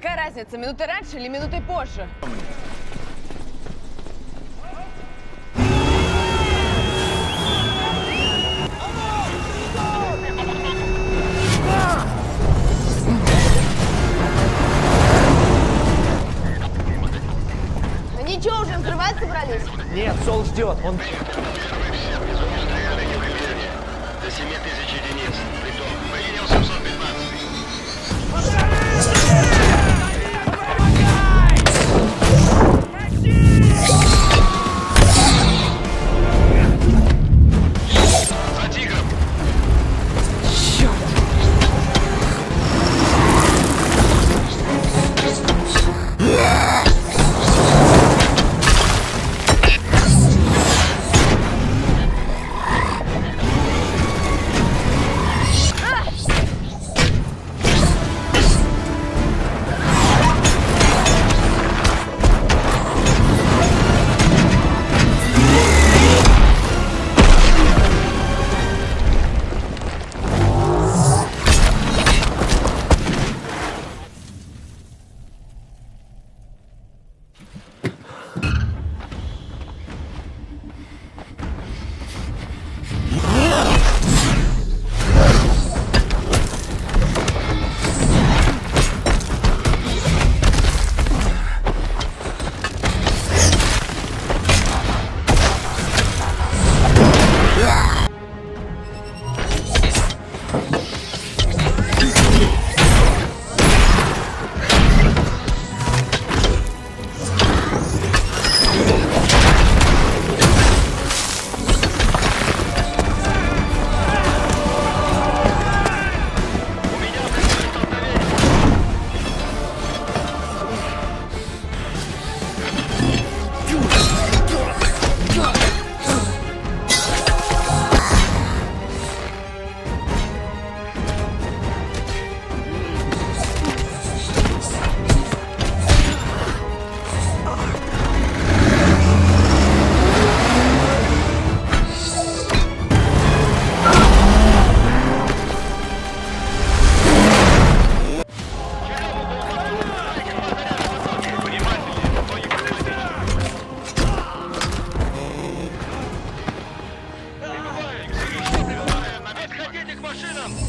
Какая разница, минуты раньше или минуты позже? Они что, уже взрывать собрались? Нет, Сол ждет. Он... До 7 тысяч единиц. Притом. Принял 715. Crushing them!